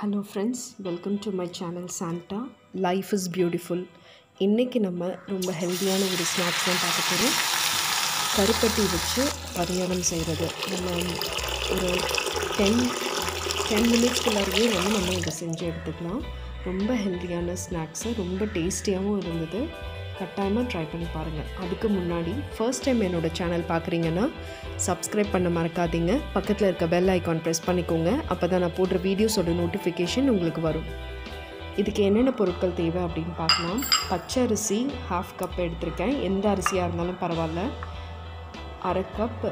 Hello friends welcome to my channel Santa life is beautiful இன்றைக்கி நம்ம ரொம்ப ஹெல்த்தியான ஒரு ஸ்நாக்ஸ் தான் பார்க்க போகிறோம் கருப்பட்டி வச்சு பரியாரம் செய்கிறது நம்ம ஒரு டென் டென் மினிட்ஸ்க்குள்ளாரையே வந்து நம்ம இதை செஞ்சு எடுத்துக்கலாம். ரொம்ப ஹெல்த்தியான ஸ்நாக்ஸு ரொம்ப டேஸ்டியாகவும் இருந்தது. கட்டாயமாக ட்ரை பண்ணி பாருங்கள் அதுக்கு முன்னாடி ஃபர்ஸ்ட் டைம் என்னோடய சேனல் பார்க்குறீங்கன்னா சப்ஸ்கிரைப் பண்ண மறக்காதீங்க. பக்கத்தில் இருக்க பெல் ஐக்கான் ப்ரெஸ் பண்ணிக்கோங்க. அப்போ தான் நான் போடுற வீடியோஸோட நோட்டிஃபிகேஷன் உங்களுக்கு வரும். இதுக்கு என்னென்ன பொருட்கள் தேவை அப்படின்னு பார்க்கலாம். பச்சை அரிசி ஹாஃப் கப் எடுத்திருக்கேன். எந்த அரிசியாக இருந்தாலும் பரவாயில்ல. அரை கப்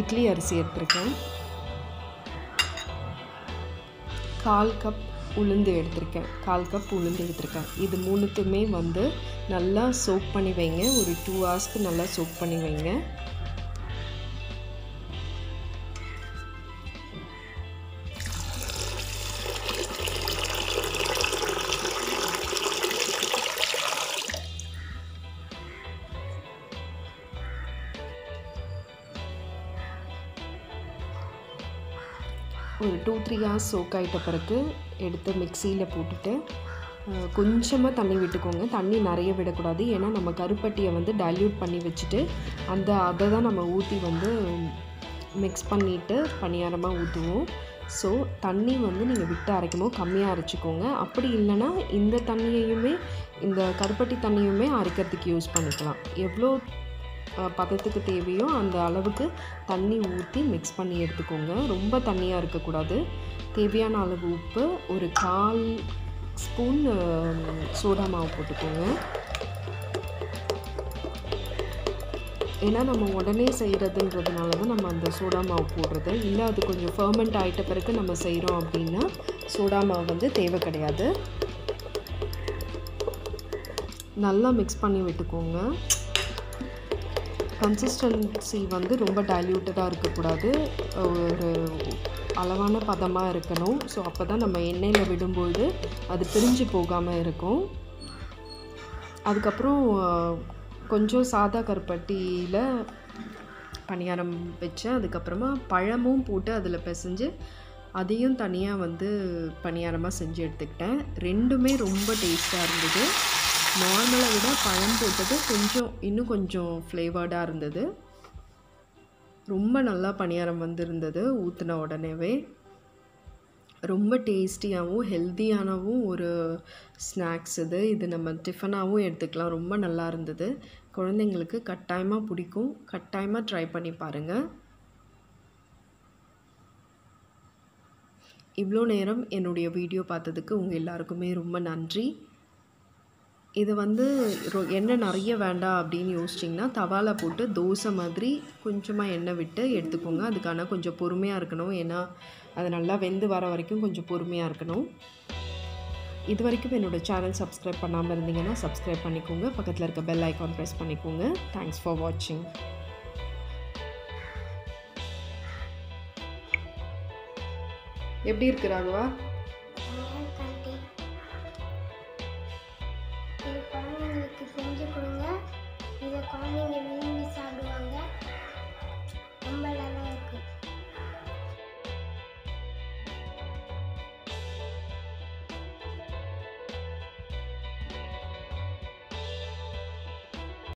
இட்லி அரிசி எடுத்திருக்கேன். கால் கப் உளுந்து எடுத்திருக்கேன். கால் கப் உளுந்து எடுத்திருக்கேன். இது மூணுத்துமே வந்து நல்லா சோக் பண்ணி வைங்க. ஒரு டூ ஹவர்ஸ்க்கு நல்லா சோக் பண்ணி வைங்க. ஒரு டூ த்ரீ ஹார்ஸ் சோக் ஆகிட்ட பிறகு எடுத்து மிக்சியில் போட்டுட்டு கொஞ்சமாக தண்ணி விட்டுக்கோங்க. தண்ணி நிறைய விடக்கூடாது. ஏன்னா நம்ம கருப்பட்டியை வந்து டைல்யூட் பண்ணி வச்சுட்டு அந்த அதை தான் நம்ம ஊற்றி வந்து மிக்ஸ் பண்ணிவிட்டு பணியாரமாக ஊற்றுவோம் ஸோ தண்ணி வந்து நீங்கள் விட்டு அரைக்கணும் கம்மியாக அரைச்சிக்கோங்க. அப்படி இல்லைன்னா இந்த தண்ணியையுமே இந்த கருப்பட்டி தண்ணியுமே அரைக்கிறதுக்கு யூஸ் பண்ணிக்கலாம். எவ்வளோ பதத்துக்கு தேவையோ அந்த அளவுக்கு தண்ணி ஊற்றி மிக்ஸ் பண்ணி எடுத்துக்கோங்க. ரொம்ப தண்ணியாக இருக்கக்கூடாது. தேவையான அளவு உப்பு ஒரு கால் ஸ்பூன் சோடா மாவு போட்டுக்கோங்க. ஏன்னா நம்ம உடனே செய்கிறதுன்றதுனால தான் நம்ம அந்த சோடா மாவு போடுறது. இல்லை அது கொஞ்சம் ஃபர்மெண்ட் ஆகிட்ட பிறகு நம்ம செய்கிறோம் அப்படின்னா சோடா மாவு வந்து தேவை கிடையாது. நல்லா மிக்ஸ் பண்ணி விட்டுக்கோங்க. கன்சிஸ்டன்சி வந்து ரொம்ப டைல்யூட்டடாக இருக்கக்கூடாது. ஒரு அளவான பதமாக இருக்கணும். ஸோ அப்போ தான் நம்ம எண்ணெயில் விடும்போது அது பிரிஞ்சு போகாமல் இருக்கும். அதுக்கப்புறம் கொஞ்சம் சாதா கருப்பட்டியில் பணியாரம் வச்சேன். அதுக்கப்புறமா பழமும் போட்டு அதில் பிசைஞ்சு அதையும் தனியாக வந்து பணியாரமாக செஞ்சு எடுத்துக்கிட்டேன். ரெண்டுமே ரொம்ப டேஸ்ட்டாக இருந்தது. நார்மலை விட பழம் போட்டது கொஞ்சம் இன்னும் கொஞ்சம் ஃப்ளேவர்டாக இருந்தது. ரொம்ப நல்லா பணியாரம் வந்திருந்தது ஊற்றின உடனேவே. ரொம்ப டேஸ்டியாகவும் ஹெல்த்தியானவும் ஒரு ஸ்நாக்ஸ் இது. இது நம்ம டிஃபனாகவும் எடுத்துக்கலாம். ரொம்ப நல்லா இருந்தது. குழந்தைங்களுக்கு கட்டாயமாக பிடிக்கும். கட்டாயமாக ட்ரை பண்ணி பாருங்கள் இவ்வளோ நேரம் என்னுடைய வீடியோ பார்த்ததுக்கு உங்கள் எல்லாருக்குமே ரொம்ப நன்றி. இது வந்து ரொ எண்ணெய் நிறைய வேண்டாம் அப்படின்னு யோசிச்சிங்கன்னா தவால போட்டு தோசை மாதிரி கொஞ்சமாக எண்ணெய் விட்டு எடுத்துக்கோங்க. அதுக்கான கொஞ்சம் பொறுமையாக இருக்கணும். ஏன்னா அது நல்லா வெந்து வர வரைக்கும் கொஞ்சம் பொறுமையாக இருக்கணும். இது வரைக்கும் என்னோடய சேனல் சப்ஸ்கிரைப் பண்ணாமல் இருந்தீங்கன்னா சப்ஸ்கிரைப் பண்ணிக்கோங்க. பக்கத்தில் இருக்க பெல் ஐக்கான் ப்ரெஸ் பண்ணிக்கோங்க. தேங்க்ஸ் ஃபார் வாட்சிங் எப்படி இருக்கு ராகவா? செஞ்சு கொடுங்க. இதை குழந்தைங்க